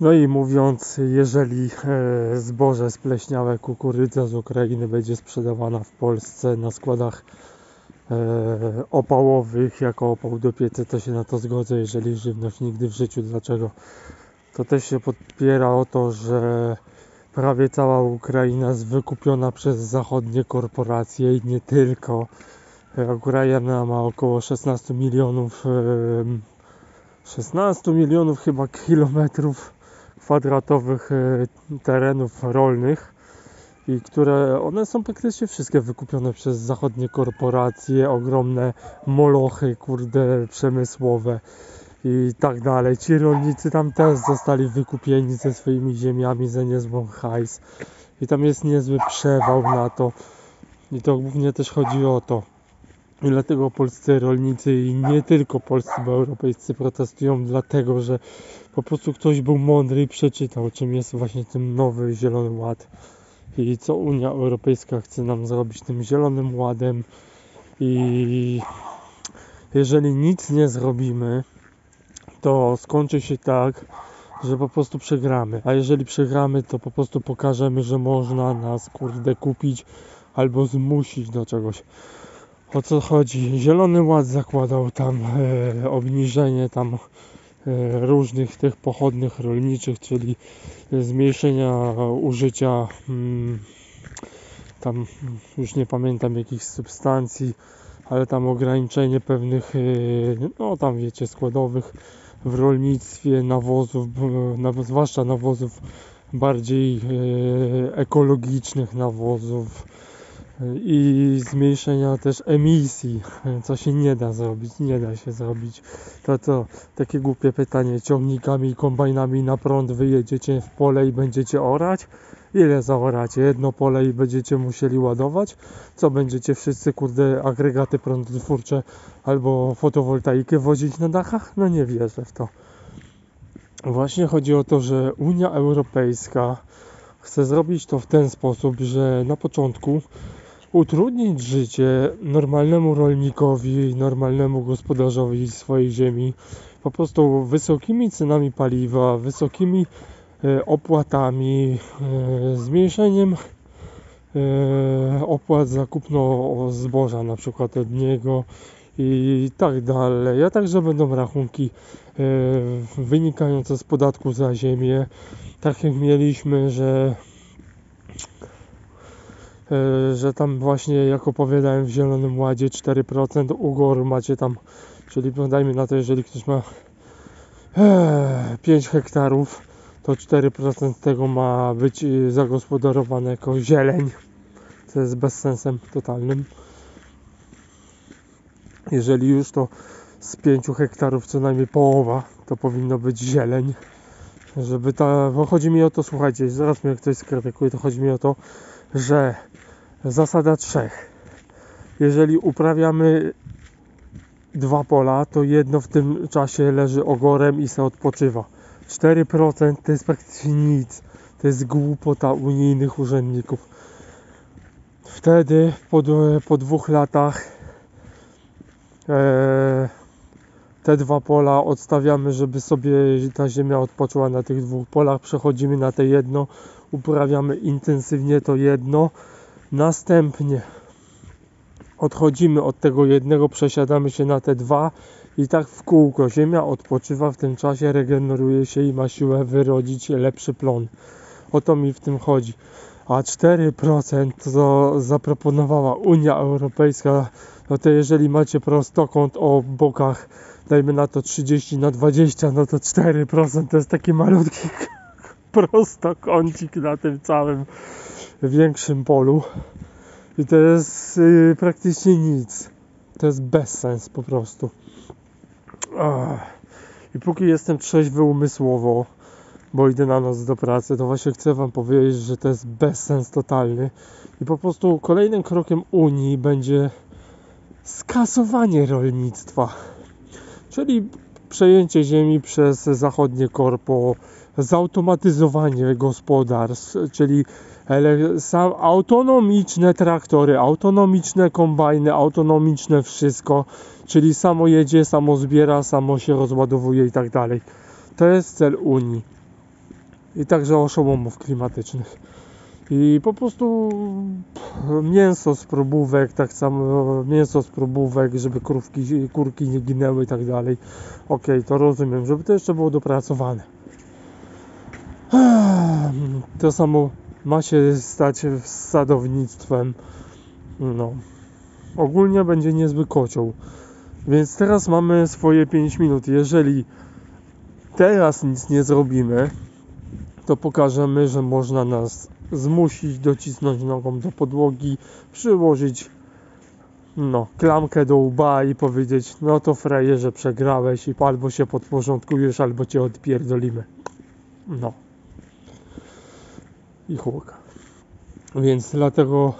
No i mówiąc, jeżeli e, zboże spleśniałe, kukurydza z Ukrainy będzie sprzedawana w Polsce na składach e, opałowych jako opał do piecy, to się na to zgodzę, jeżeli żywność nigdy w życiu. Dlaczego? To też się podpiera o to, że prawie cała Ukraina jest wykupiona przez zachodnie korporacje i nie tylko. E, Ukraina ma około 16 milionów 16 milionów chyba kilometrów kwadratowych e, terenów rolnych i które one są praktycznie wszystkie wykupione przez zachodnie korporacje, ogromne molochy, kurde, przemysłowe i tak dalej. Ci rolnicy tam też zostali wykupieni ze swoimi ziemiami za niezłą hajs i tam jest niezły przewał na to i to głównie też chodzi o to. I dlatego polscy rolnicy i nie tylko polscy, bo europejscy protestują dlatego, że po prostu ktoś był mądry i przeczytał, czym jest właśnie ten nowy Zielony Ład i co Unia Europejska chce nam zrobić tym Zielonym Ładem i jeżeli nic nie zrobimy, to skończy się tak, że po prostu przegramy. A jeżeli przegramy, to po prostu pokażemy, że można nas kurde kupić albo zmusić do czegoś. O co chodzi? Zielony Ład zakładał tam e, obniżenie tam e, różnych tych pochodnych rolniczych, czyli zmniejszenia użycia mm, tam już nie pamiętam jakich substancji, ale tam ograniczenie pewnych, e, no tam wiecie, składowych w rolnictwie, nawozów, zwłaszcza nawozów bardziej e, ekologicznych nawozów i zmniejszenia też emisji, co się nie da zrobić, nie da się zrobić. To to takie głupie pytanie, ciągnikami i kombajnami na prąd wyjedziecie w pole i będziecie orać? Ile zaoracie? Jedno pole i będziecie musieli ładować? Co będziecie wszyscy kurde agregaty prądotwórcze albo fotowoltaikę wozić na dachach? No nie wierzę w to. Właśnie chodzi o to, że Unia Europejska chce zrobić to w ten sposób, że na początku utrudnić życie normalnemu rolnikowi, normalnemu gospodarzowi swojej ziemi po prostu wysokimi cenami paliwa, wysokimi e, opłatami, e, zmniejszeniem e, opłat za kupno zboża na przykład od niego i tak dalej, a także będą rachunki wynikające z podatku za ziemię, tak jak mieliśmy, że że tam właśnie jak opowiadałem w Zielonym Ładzie 4% ugor macie tam, czyli dajmy na to, jeżeli ktoś ma 5 e, hektarów, to 4% tego ma być e, zagospodarowane jako zieleń, co jest bezsensem totalnym. Jeżeli już to z 5 hektarów co najmniej połowa to powinno być zieleń żeby ta, bo chodzi mi o to, słuchajcie, zaraz mnie ktoś skrytykuje, to chodzi mi o to, że Zasada trzech. Jeżeli uprawiamy dwa pola, to jedno w tym czasie leży ogorem i se odpoczywa. 4% to jest praktycznie nic. To jest głupota unijnych urzędników. Wtedy po, po dwóch latach e, te dwa pola odstawiamy, żeby sobie ta ziemia odpoczęła na tych dwóch polach. Przechodzimy na te jedno, uprawiamy intensywnie to jedno Następnie odchodzimy od tego jednego, przesiadamy się na te dwa i tak w kółko. Ziemia odpoczywa w tym czasie, regeneruje się i ma siłę wyrodzić lepszy plon. O to mi w tym chodzi. A 4% to zaproponowała Unia Europejska, no to jeżeli macie prostokąt o bokach, dajmy na to 30 na 20, no to 4% to jest taki malutki prostokącik na tym całym większym polu i to jest yy, praktycznie nic. To jest bezsens po prostu. I póki jestem trzeźwy umysłowo, bo idę na noc do pracy, to właśnie chcę Wam powiedzieć, że to jest bezsens totalny. I po prostu kolejnym krokiem Unii będzie skasowanie rolnictwa. Czyli przejęcie ziemi przez zachodnie korpo, zautomatyzowanie gospodarstw, czyli sam autonomiczne traktory, autonomiczne kombajny, autonomiczne wszystko, czyli samo jedzie, samo zbiera, samo się rozładowuje i tak dalej. To jest cel Unii. i także oszołomów klimatycznych. I po prostu mięso z probówek, tak samo mięso z probówek, żeby krówki, kurki nie ginęły i tak dalej. Okej, to rozumiem, żeby to jeszcze było dopracowane. To samo ma się stać z sadownictwem. No. Ogólnie będzie niezły kocioł. Więc teraz mamy swoje 5 minut. Jeżeli teraz nic nie zrobimy, to pokażemy, że można nas zmusić, docisnąć nogą do podłogi, przyłożyć no, klamkę do łba i powiedzieć, no to frajerze przegrałeś i albo się podporządkujesz, albo cię odpierdolimy. No. I chłok. Więc dlatego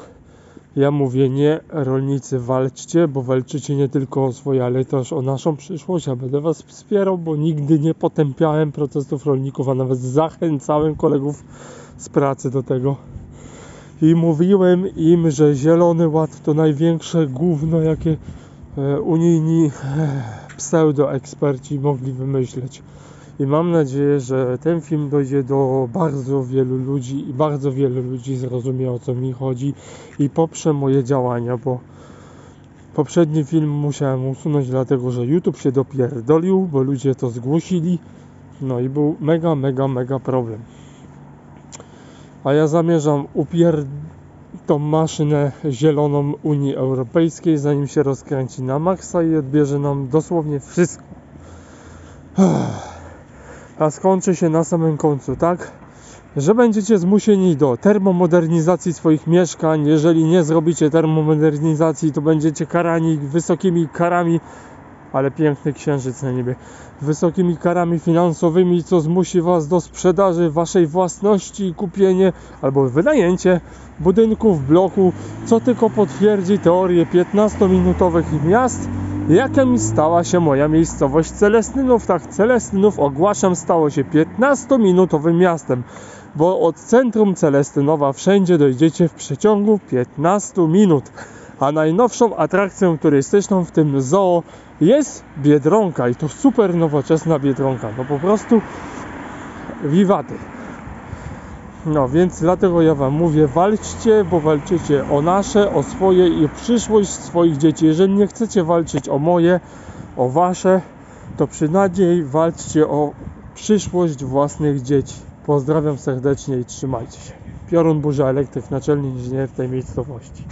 ja mówię nie, rolnicy walczcie, bo walczycie nie tylko o swoje, ale też o naszą przyszłość. Ja będę was wspierał, bo nigdy nie potępiałem protestów rolników, a nawet zachęcałem kolegów z pracy do tego. I mówiłem im, że Zielony Ład to największe gówno, jakie e, unijni e, pseudoeksperci mogli wymyśleć. I mam nadzieję, że ten film dojdzie do bardzo wielu ludzi i bardzo wielu ludzi zrozumie o co mi chodzi i poprze moje działania, bo poprzedni film musiałem usunąć dlatego, że YouTube się dopierdolił, bo ludzie to zgłosili. No i był mega, mega, mega problem. A ja zamierzam upier tą maszynę zieloną Unii Europejskiej, zanim się rozkręci na maksa i odbierze nam dosłownie wszystko. A skończy się na samym końcu, tak? Że będziecie zmusieni do termomodernizacji swoich mieszkań. Jeżeli nie zrobicie termomodernizacji, to będziecie karani wysokimi karami ale piękny księżyc na niebie, wysokimi karami finansowymi, co zmusi Was do sprzedaży Waszej własności i kupienie albo wynajęcie budynków, bloku, co tylko potwierdzi teorię 15-minutowych miast, jakimi stała się moja miejscowość Celestynów. Tak, Celestynów ogłaszam stało się 15-minutowym miastem, bo od centrum Celestynowa wszędzie dojdziecie w przeciągu 15 minut. A najnowszą atrakcją turystyczną w tym zoo jest Biedronka i to super nowoczesna Biedronka. No po prostu wiwaty. No więc dlatego ja Wam mówię, walczcie, bo walczycie o nasze, o swoje i o przyszłość swoich dzieci. Jeżeli nie chcecie walczyć o moje, o Wasze, to przynajmniej walczcie o przyszłość własnych dzieci. Pozdrawiam serdecznie i trzymajcie się. Piorun Burza Elektryk, naczelny inżynier tej miejscowości.